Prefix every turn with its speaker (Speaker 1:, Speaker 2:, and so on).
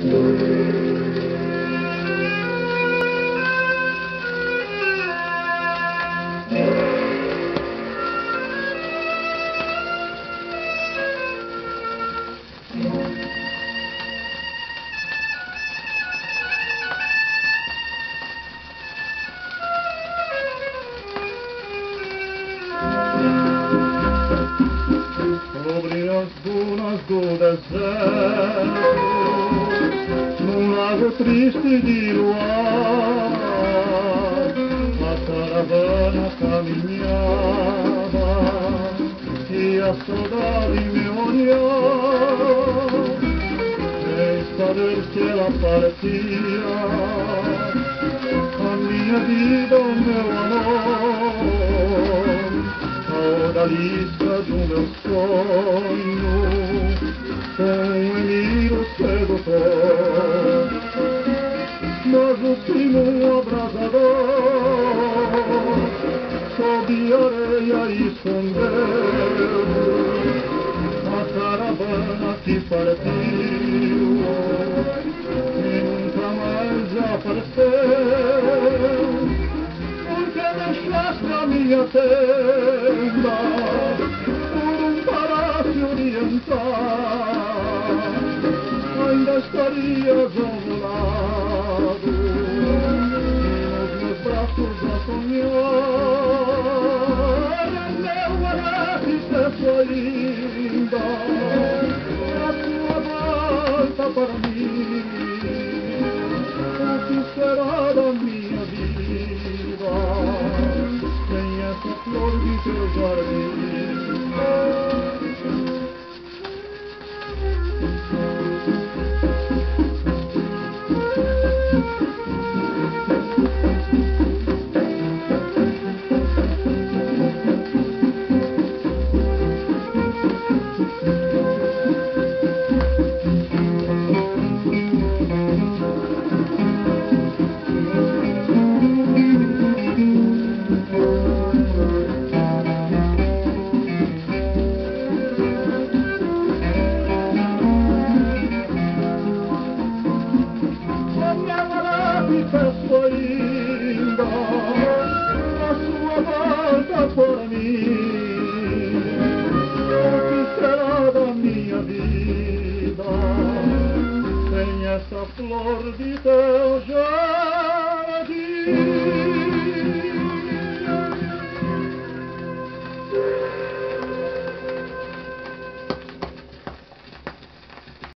Speaker 1: Sobre as dunas do deserto, num lago triste de luar, a caravana caminhava e a saudade me olhava, sem saber que ela partia, a minha vida, o meu amor odalisca do meu sonho, com emiro sedutor. Mas o primo abrasador, sob areia escondeu a caravana que partiu e nunca mais apareceu porque deixaste a minha por um palácio oriental. Ainda estarias ao meu lado nos meus braços a sonhar. Meu arrepito ainda a sua volta para. Eu horas. Né? Peço ainda a sua volta por mim. O que será da minha vida sem essa flor de teu jardim?